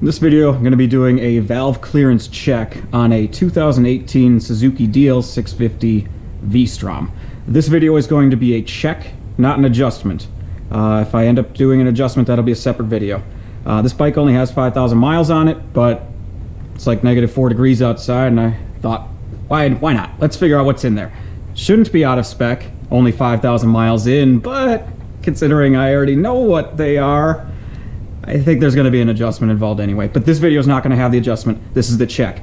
In this video, I'm going to be doing a valve clearance check on a 2018 Suzuki DL650 V-Strom. This video is going to be a check, not an adjustment. Uh, if I end up doing an adjustment, that'll be a separate video. Uh, this bike only has 5,000 miles on it, but it's like negative 4 degrees outside, and I thought, why, why not? Let's figure out what's in there. Shouldn't be out of spec, only 5,000 miles in, but considering I already know what they are, I think there's going to be an adjustment involved anyway, but this video is not going to have the adjustment. This is the check.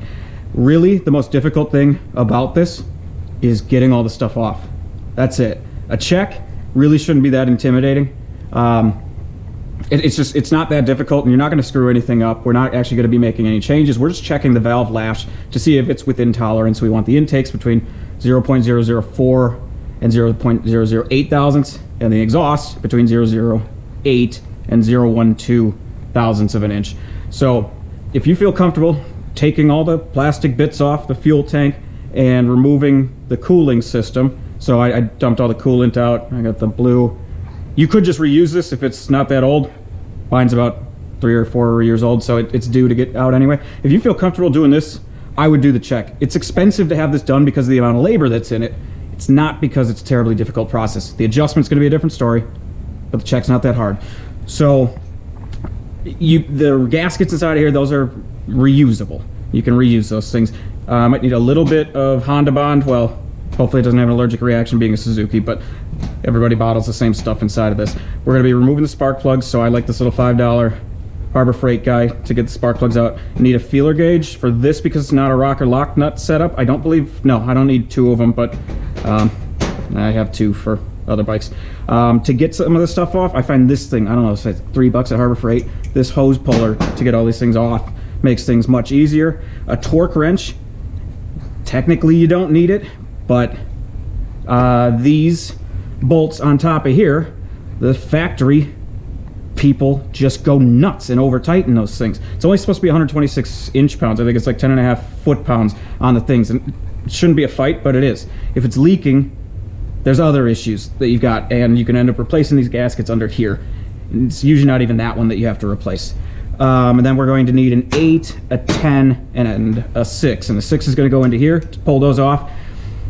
Really, the most difficult thing about this is getting all the stuff off. That's it. A check really shouldn't be that intimidating. Um, it, it's just, it's not that difficult and you're not going to screw anything up. We're not actually going to be making any changes. We're just checking the valve lash to see if it's within tolerance. We want the intakes between 0.004 and 0.008 thousandths and the exhaust between 008 and 0.12 thousandths of an inch. So if you feel comfortable taking all the plastic bits off the fuel tank and removing the cooling system, so I, I dumped all the coolant out, I got the blue. You could just reuse this if it's not that old. Mine's about three or four years old, so it, it's due to get out anyway. If you feel comfortable doing this, I would do the check. It's expensive to have this done because of the amount of labor that's in it. It's not because it's a terribly difficult process. The adjustment's going to be a different story, but the check's not that hard. So you the gaskets inside of here, those are reusable. You can reuse those things. Uh, I might need a little bit of Honda Bond. Well, hopefully it doesn't have an allergic reaction being a Suzuki, but everybody bottles the same stuff inside of this. We're going to be removing the spark plugs, so I like this little $5 Harbor Freight guy to get the spark plugs out. You need a feeler gauge for this because it's not a rocker lock nut setup. I don't believe, no, I don't need two of them, but um, I have two for other bikes. Um, to get some of this stuff off, I find this thing, I don't know, it's like three bucks at Harbor Freight. This hose puller to get all these things off makes things much easier. A torque wrench, technically you don't need it, but uh, these bolts on top of here, the factory people just go nuts and over tighten those things. It's only supposed to be 126 inch pounds. I think it's like 10 and a half foot pounds on the things. And it shouldn't be a fight, but it is. If it's leaking, there's other issues that you've got, and you can end up replacing these gaskets under here. It's usually not even that one that you have to replace. Um, and then we're going to need an 8, a 10, and a 6. And the 6 is going to go into here to pull those off.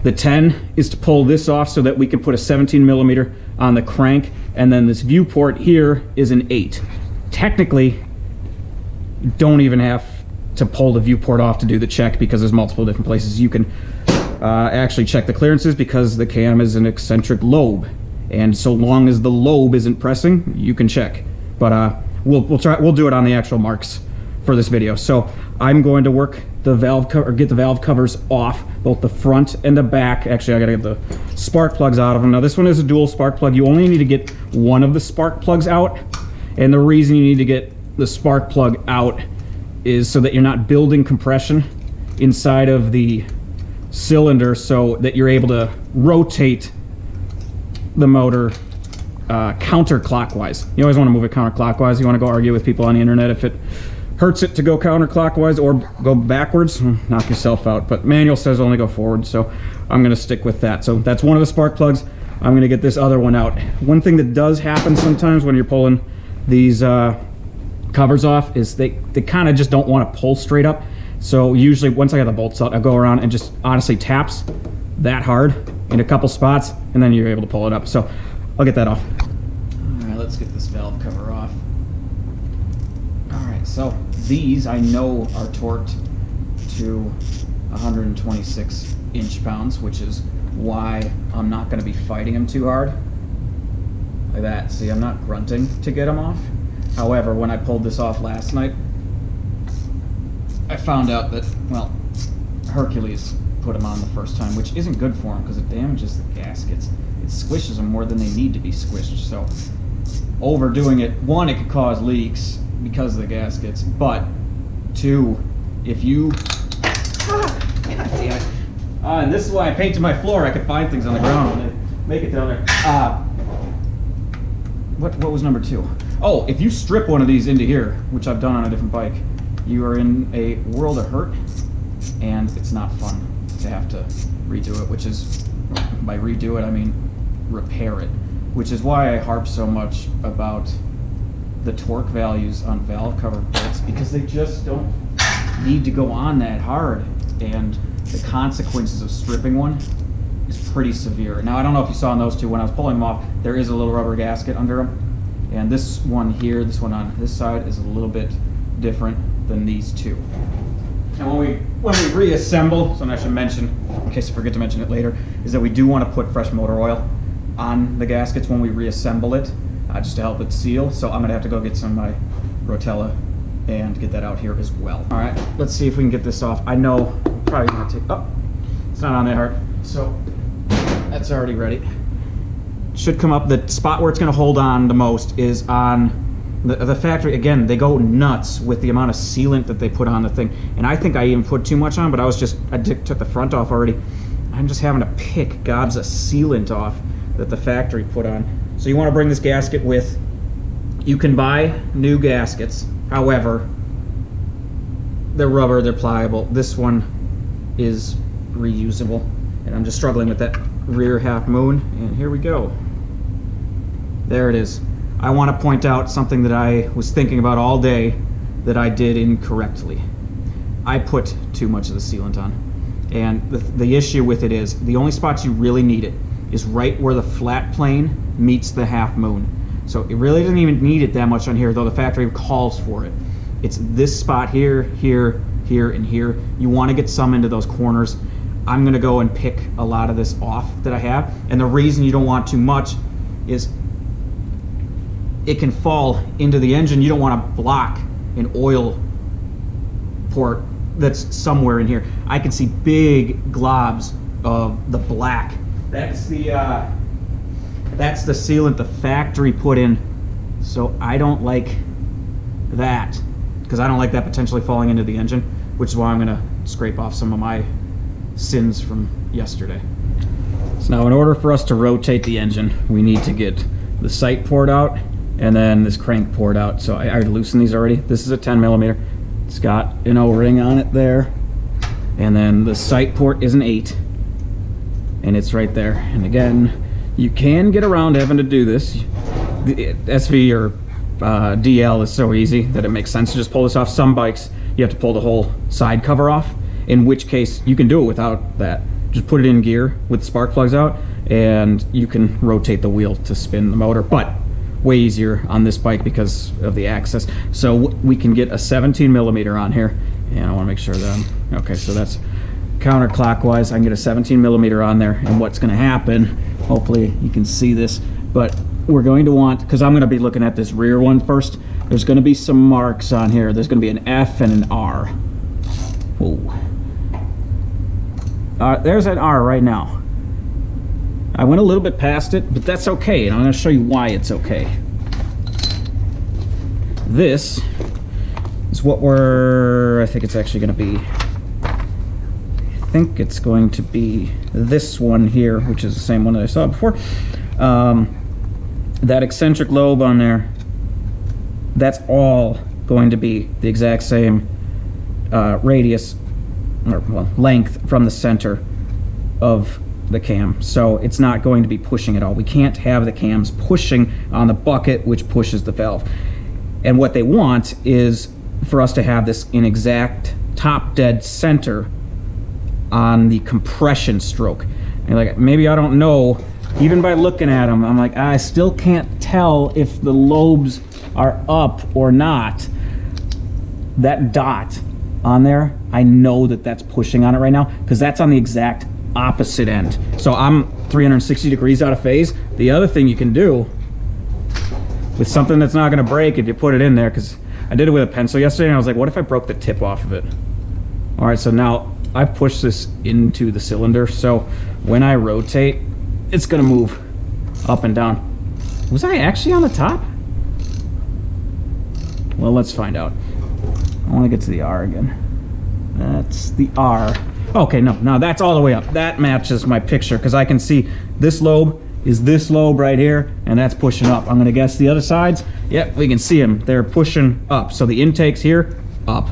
The 10 is to pull this off so that we can put a 17 millimeter on the crank. And then this viewport here is an 8. Technically, don't even have to pull the viewport off to do the check because there's multiple different places you can uh, actually check the clearances because the cam is an eccentric lobe. And so long as the lobe isn't pressing, you can check. But uh, we'll, we'll try, we'll do it on the actual marks for this video. So I'm going to work the valve cover, get the valve covers off, both the front and the back. Actually, I gotta get the spark plugs out of them. Now this one is a dual spark plug. You only need to get one of the spark plugs out. And the reason you need to get the spark plug out is so that you're not building compression inside of the cylinder so that you're able to rotate the motor uh, counterclockwise. You always want to move it counterclockwise. You want to go argue with people on the internet if it hurts it to go counterclockwise or go backwards, knock yourself out. But manual says only go forward, so I'm going to stick with that. So that's one of the spark plugs. I'm going to get this other one out. One thing that does happen sometimes when you're pulling these uh, covers off is they, they kind of just don't want to pull straight up. So usually once I got the bolts out, I go around and just honestly taps that hard in a couple spots and then you're able to pull it up. So I'll get that off. All right, let's get this valve cover off. All right, so these I know are torqued to 126 inch pounds, which is why I'm not going to be fighting them too hard. Like that. See, I'm not grunting to get them off. However, when I pulled this off last night, I found out that, well, Hercules put them on the first time, which isn't good for them because it damages the gaskets. It squishes them more than they need to be squished. So overdoing it, one, it could cause leaks because of the gaskets, but two, if you... Ah, uh, and this is why I painted my floor. I could find things on the ground they make it down there. Uh, what, what was number two? Oh, if you strip one of these into here, which I've done on a different bike, you are in a world of hurt, and it's not fun to have to redo it, which is, by redo it, I mean repair it, which is why I harp so much about the torque values on valve cover bolts because they just don't need to go on that hard. And the consequences of stripping one is pretty severe. Now, I don't know if you saw in those two, when I was pulling them off, there is a little rubber gasket under them. And this one here, this one on this side, is a little bit different than these two. And when we when we reassemble, something I should mention, in case I forget to mention it later, is that we do want to put fresh motor oil on the gaskets when we reassemble it, uh, just to help it seal. So I'm gonna have to go get some of my Rotella and get that out here as well. All right, let's see if we can get this off. I know I'm probably gonna take, oh, it's not on there hard. So that's already ready. Should come up, the spot where it's gonna hold on the most is on the, the factory, again, they go nuts with the amount of sealant that they put on the thing. And I think I even put too much on, but I was just, I took the front off already. I'm just having to pick gobs of sealant off that the factory put on. So you wanna bring this gasket with, you can buy new gaskets. However, they're rubber, they're pliable. This one is reusable. And I'm just struggling with that rear half moon. And here we go. There it is. I want to point out something that I was thinking about all day that I did incorrectly. I put too much of the sealant on. And the, the issue with it is the only spots you really need it is right where the flat plane meets the half moon. So it really doesn't even need it that much on here, though the factory calls for it. It's this spot here, here, here, and here. You want to get some into those corners. I'm going to go and pick a lot of this off that I have. And the reason you don't want too much is it can fall into the engine. You don't want to block an oil port that's somewhere in here. I can see big globs of the black. That's the uh, that's the sealant the factory put in. So I don't like that because I don't like that potentially falling into the engine, which is why I'm gonna scrape off some of my sins from yesterday. So now in order for us to rotate the engine, we need to get the sight port out and then this crank poured out. So I, I loosened these already. This is a 10 millimeter. It's got an O-ring on it there. And then the sight port is an 8. And it's right there. And again, you can get around having to do this. The SV or uh, DL is so easy that it makes sense to just pull this off. Some bikes, you have to pull the whole side cover off, in which case you can do it without that. Just put it in gear with spark plugs out, and you can rotate the wheel to spin the motor. But way easier on this bike because of the access. So we can get a 17 millimeter on here. And I want to make sure that I'm, okay, so that's counterclockwise. I can get a 17 millimeter on there. And what's going to happen, hopefully you can see this, but we're going to want, because I'm going to be looking at this rear one first, there's going to be some marks on here. There's going to be an F and an R. Whoa. Uh, there's an R right now. I went a little bit past it, but that's okay, and I'm going to show you why it's okay. This is what we're, I think it's actually going to be, I think it's going to be this one here, which is the same one that I saw before. Um, that eccentric lobe on there, that's all going to be the exact same uh, radius, or well, length from the center of the cam. So it's not going to be pushing at all. We can't have the cams pushing on the bucket, which pushes the valve. And what they want is for us to have this in exact top dead center on the compression stroke. And like, maybe I don't know, even by looking at them, I'm like, I still can't tell if the lobes are up or not. That dot on there, I know that that's pushing on it right now because that's on the exact opposite end. So I'm 360 degrees out of phase. The other thing you can do with something that's not going to break if you put it in there, because I did it with a pencil yesterday and I was like, what if I broke the tip off of it? All right, so now I push this into the cylinder. So when I rotate, it's going to move up and down. Was I actually on the top? Well, let's find out. I want to get to the R again. That's the R. Okay, no, no, that's all the way up. That matches my picture because I can see this lobe is this lobe right here, and that's pushing up. I'm gonna guess the other sides. Yep, we can see them. They're pushing up. So the intake's here, up.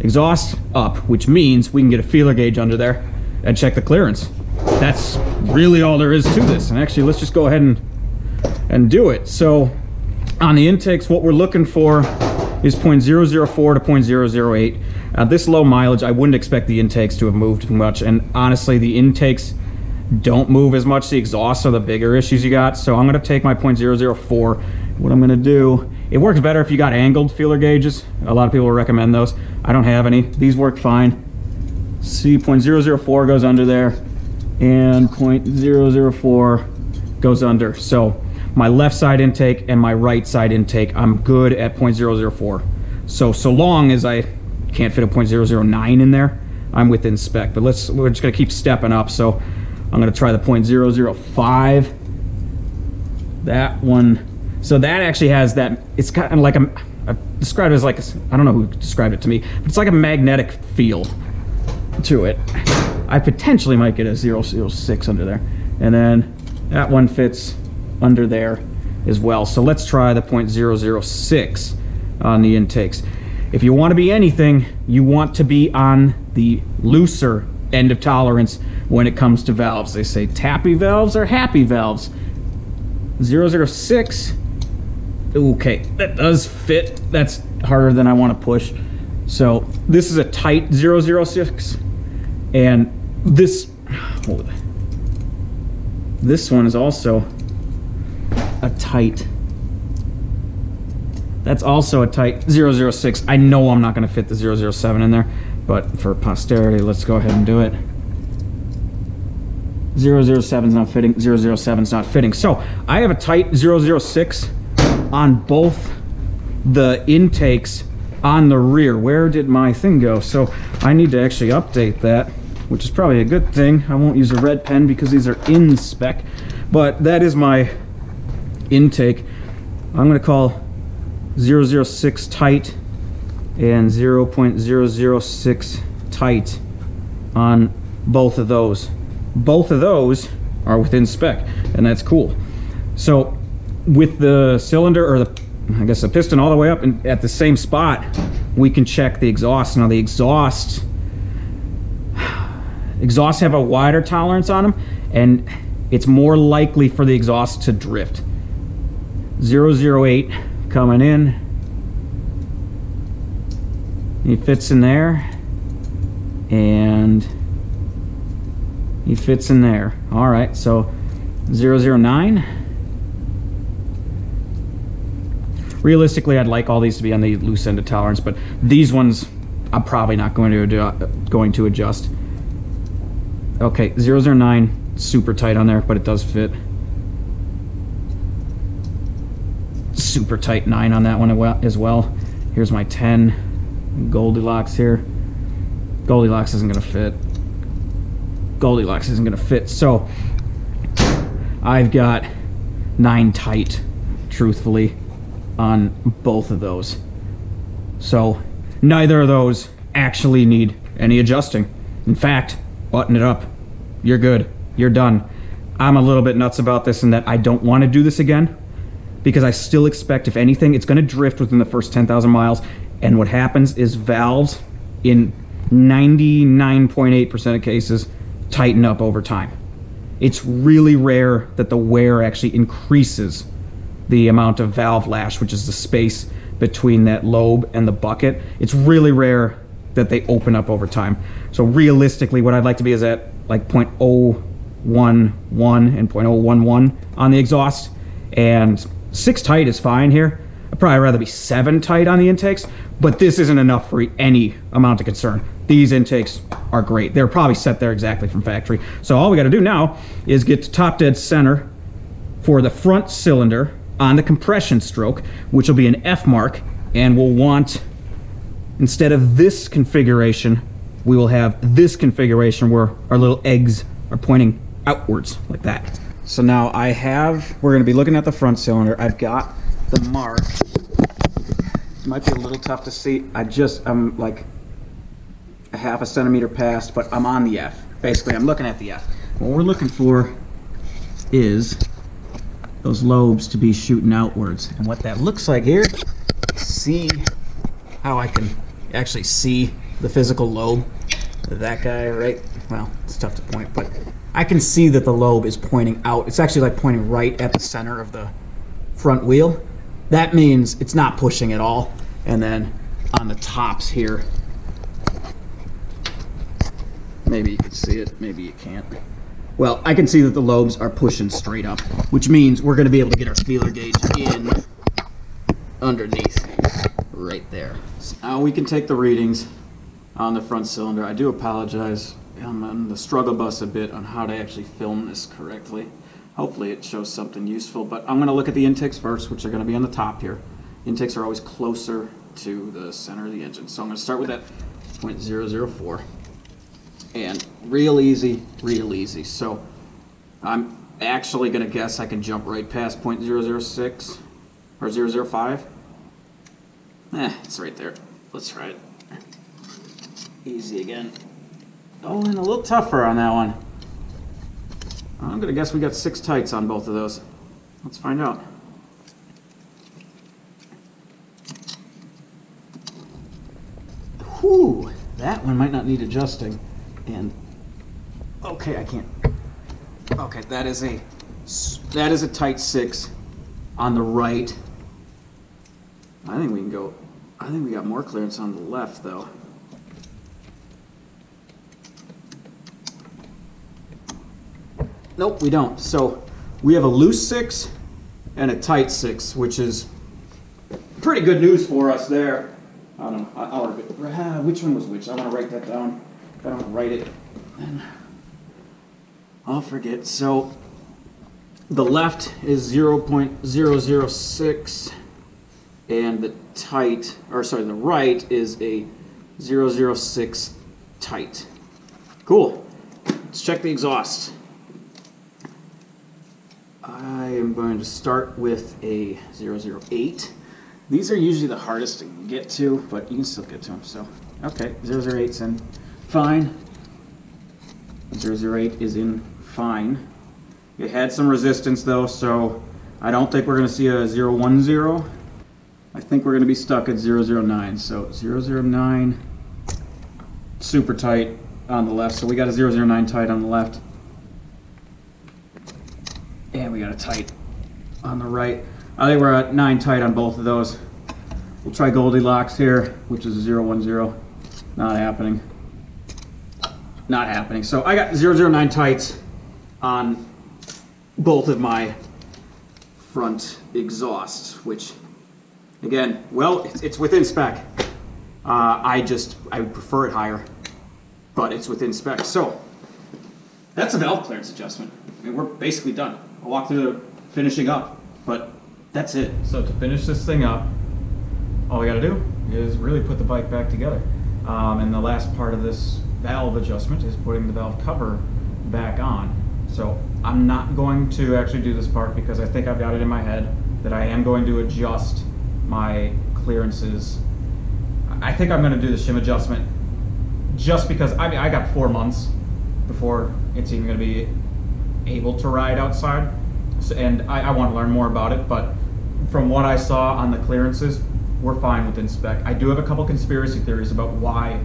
Exhaust, up, which means we can get a feeler gauge under there and check the clearance. That's really all there is to this. And actually, let's just go ahead and, and do it. So On the intakes, what we're looking for is 0.004 to 0.008. Uh, this low mileage, I wouldn't expect the intakes to have moved much, and honestly, the intakes don't move as much. The exhausts are the bigger issues you got, so I'm going to take my 0.004. What I'm going to do, it works better if you got angled feeler gauges. A lot of people recommend those. I don't have any. These work fine. See, 0.004 goes under there, and 0.004 goes under. So my left side intake and my right side intake, I'm good at 0.004. So, so long as I can't fit a 0.009 in there, I'm within spec. But let's, we're just gonna keep stepping up. So I'm gonna try the 0.005. That one, so that actually has that, it's kind of like a, I described it as like, I don't know who described it to me, but it's like a magnetic feel to it. I potentially might get a 006 under there. And then that one fits under there as well. So let's try the 0.006 on the intakes. If you want to be anything, you want to be on the looser end of tolerance when it comes to valves. They say tappy valves or happy valves. 006, okay, that does fit. That's harder than I want to push. So this is a tight 006 and this, this one is also a tight, that's also a tight 006. I know I'm not going to fit the 007 in there, but for posterity, let's go ahead and do it. 007 is not fitting, 007 is not fitting. So I have a tight 006 on both the intakes on the rear. Where did my thing go? So I need to actually update that, which is probably a good thing. I won't use a red pen because these are in spec, but that is my intake. I'm going to call 006 tight and 0.006 tight on both of those. Both of those are within spec, and that's cool. So with the cylinder or the I guess the piston all the way up and at the same spot, we can check the exhaust. Now the exhaust, exhausts have a wider tolerance on them and it's more likely for the exhaust to drift. 008 coming in. He fits in there and he fits in there. All right, so 009 realistically, I'd like all these to be on the loose end of tolerance, but these ones I'm probably not going to adjust, going to adjust. Okay, 009, super tight on there, but it does fit. Super tight 9 on that one as well. Here's my 10 Goldilocks here. Goldilocks isn't to fit. Goldilocks isn't to fit. So I've got 9 tight, truthfully on both of those. So neither of those actually need any adjusting. In fact, button it up. You're good. You're done. I'm a little bit nuts about this in that I don't want to do this again because I still expect, if anything, it's going to drift within the first 10,000 miles. And what happens is valves, in 99.8% of cases, tighten up over time. It's really rare that the wear actually increases the amount of valve lash, which is the space between that lobe and the bucket. It's really rare that they open up over time. So realistically, what I'd like to be is at like 0.011 and 0.011 on the exhaust. And six tight is fine here. I'd probably rather be seven tight on the intakes, but this isn't enough for any amount of concern. These intakes are great. They're probably set there exactly from factory. So all we got to do now is get to top dead center for the front cylinder on the compression stroke, which will be an F mark, and we'll want, instead of this configuration, we will have this configuration where our little eggs are pointing outwards like that. So now I have, we're going to be looking at the front cylinder. I've got the mark. It might be a little tough to see. I just, I'm like a half a centimeter past, but I'm on the F. Basically, I'm looking at the F. What we're looking for is those lobes to be shooting outwards. And what that looks like here, see how I can actually see the physical lobe. That guy, right? Well, it's tough to point, but I can see that the lobe is pointing out. It's actually like pointing right at the center of the front wheel. that means it's not pushing at all. And then on the tops here, maybe you can see it, maybe you can't. Well, I can see that the lobes are pushing straight up, which means we're going to be able to get our feeler gauge in underneath right there. So now we can take the readings on the front cylinder. I do apologize. I'm on the struggle bus a bit on how to actually film this correctly. Hopefully it shows something useful, but I'm going to look at the intakes first, which are going to be on the top here. Intakes are always closer to the center of the engine. So I'm going to start with that 0.004. And real easy, real easy. So I'm actually going to guess I can jump right past 0.006 or 005. Eh, it's right there. Let's try it. Easy again. Oh, and a little tougher on that one. I'm gonna guess we got six tights on both of those. Let's find out. Whew, that one might not need adjusting. And, okay, I can't. Okay, that is a, that is a tight six on the right. I think we can go, I think we got more clearance on the left though. Nope, we don't. So we have a loose six and a tight six, which is pretty good news for us there. I don't know. I, I uh, which one was which? I want to write that down. If I don't write it, then I'll forget. So the left is 0.006 and the tight, or sorry, the right is a 006 tight. Cool. Let's check the exhaust. I am going to start with a 008. These are usually the hardest to get to, but you can still get to them. So, okay, 008's in fine. 008 is in fine. It had some resistance though, so I don't think we're going to see a 010. I think we're going to be stuck at 009. So 009, super tight on the left. So we got a 009 tight on the left. And we got a tight on the right. I think we're at 9 tight on both of those. We'll try Goldilocks here, which is a 010. Not happening. Not happening. So I got 009 tights on both of my front exhausts, which again, well, it's, it's within spec. Uh, I just, I would prefer it higher, but it's within spec. So that's a valve clearance adjustment. I mean, we're basically done. I'll walk through the finishing up, but that's it. So to finish this thing up, all we gotta do is really put the bike back together. Um, and the last part of this valve adjustment is putting the valve cover back on. So I'm not going to actually do this part because I think I've got it in my head that I am going to adjust my clearances. I think I'm gonna do the shim adjustment just because I mean I got four months before it's even gonna be able to ride outside. So, and I, I want to learn more about it, but from what I saw on the clearances, we're fine within spec. I do have a couple conspiracy theories about why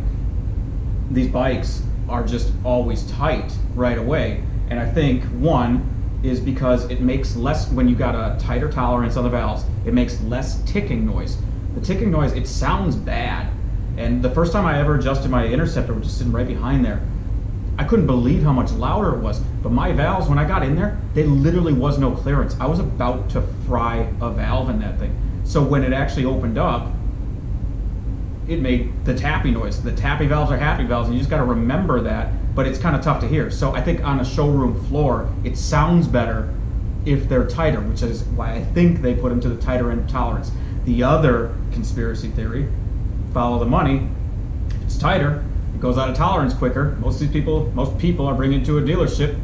these bikes are just always tight right away. And I think one is because it makes less, when you got a tighter tolerance on the valves, it makes less ticking noise. The ticking noise, it sounds bad. And the first time I ever adjusted my interceptor, which is sitting right behind there, I couldn't believe how much louder it was. But my valves, when I got in there, they literally was no clearance. I was about to fry a valve in that thing. So when it actually opened up, it made the tappy noise. The tappy valves are happy valves, and you just got to remember that. But it's kind of tough to hear. So I think on a showroom floor, it sounds better if they're tighter, which is why I think they put them to the tighter end of tolerance. The other conspiracy theory, follow the money. If it's tighter, it goes out of tolerance quicker. Most of these people, most people are bringing to a dealership.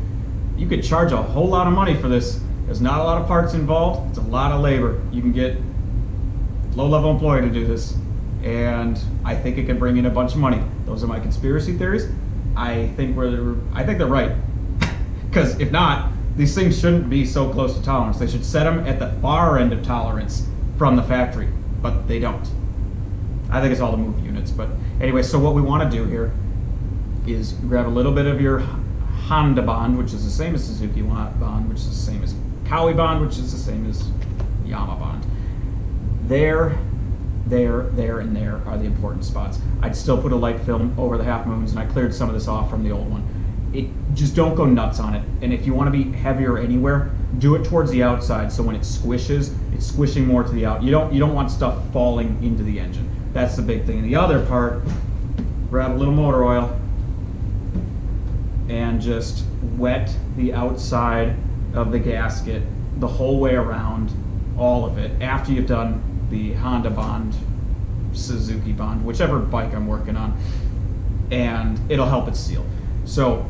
You could charge a whole lot of money for this. There's not a lot of parts involved. It's a lot of labor. You can get low-level employee to do this, and I think it can bring in a bunch of money. Those are my conspiracy theories. I think we're, I think they're right. Because if not, these things shouldn't be so close to tolerance. They should set them at the far end of tolerance from the factory, but they don't. I think it's all the move units, but anyway, so what we want to do here is grab a little bit of your Honda bond, which is the same as Suzuki bond, which is the same as Kawi bond, which is the same as Yama bond. there, there, there, and there are the important spots. I'd still put a light film over the half moons, and I cleared some of this off from the old one. It just don't go nuts on it. And if you want to be heavier anywhere, do it towards the outside. So when it squishes, it's squishing more to the out. You don't you don't want stuff falling into the engine. That's the big thing. And the other part, grab a little motor oil and just wet the outside of the gasket the whole way around, all of it, after you've done the Honda Bond, Suzuki Bond, whichever bike I'm working on, and it'll help it seal. So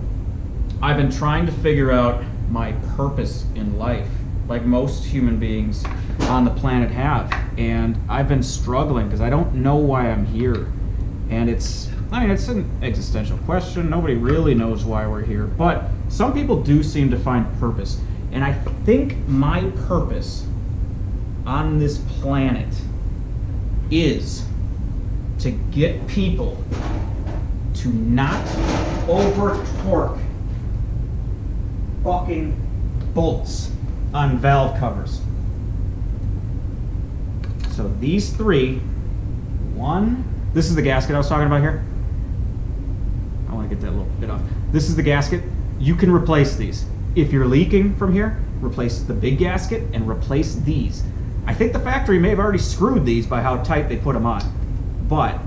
I've been trying to figure out my purpose in life, like most human beings on the planet have, and I've been struggling because I don't know why I'm here. And it's, I mean, it's an existential question. Nobody really knows why we're here, but some people do seem to find purpose. And I think my purpose on this planet is to get people to not over torque fucking bolts on valve covers. So these three, one, this is the gasket I was talking about here. I want to get that little bit off. This is the gasket. You can replace these. If you're leaking from here, replace the big gasket and replace these. I think the factory may have already screwed these by how tight they put them on. But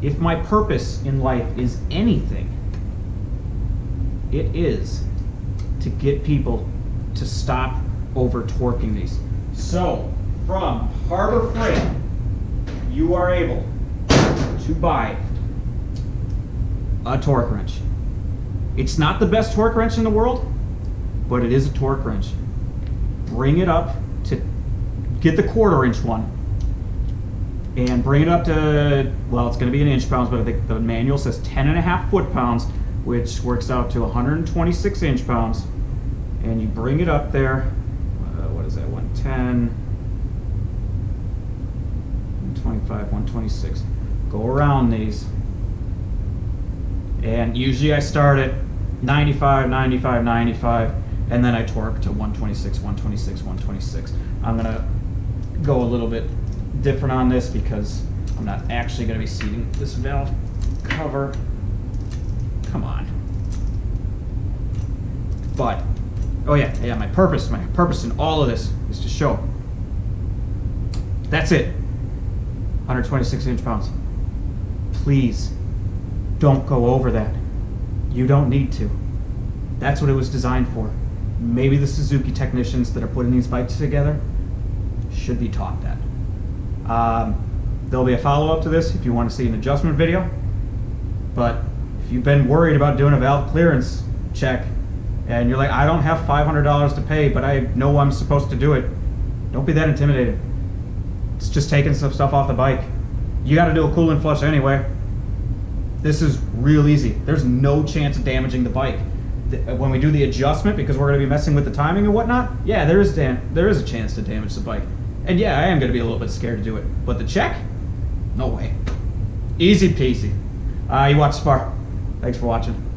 if my purpose in life is anything, it is to get people to stop over torquing these. So, from Harbor Freight, you are able to buy a torque wrench. It's not the best torque wrench in the world, but it is a torque wrench. Bring it up to get the quarter inch one and bring it up to, well, it's going to be in inch pounds, but I think the manual says 10 and a half foot pounds, which works out to 126 inch pounds. And you bring it up there, uh, what is that, 110, 125, 126. Go around these. And usually I start at 95, 95, 95 and then I torque to 126, 126, 126. I'm gonna go a little bit different on this because I'm not actually gonna be seating this valve cover. Come on. But, oh yeah, yeah, my purpose, my purpose in all of this is to show. That's it. 126 inch pounds. Please, don't go over that. You don't need to. That's what it was designed for maybe the Suzuki technicians that are putting these bikes together should be taught that. Um, there'll be a follow-up to this if you want to see an adjustment video. But if you've been worried about doing a valve clearance check and you're like, I don't have $500 to pay, but I know I'm supposed to do it, don't be that intimidated. It's just taking some stuff off the bike. You got to do a coolant flush anyway. This is real easy. There's no chance of damaging the bike when we do the adjustment because we're going to be messing with the timing and whatnot, yeah, there is there is a chance to damage the bike. And yeah, I am going to be a little bit scared to do it. But the check? No way. Easy peasy. Uh, you watch Spar. Thanks for watching.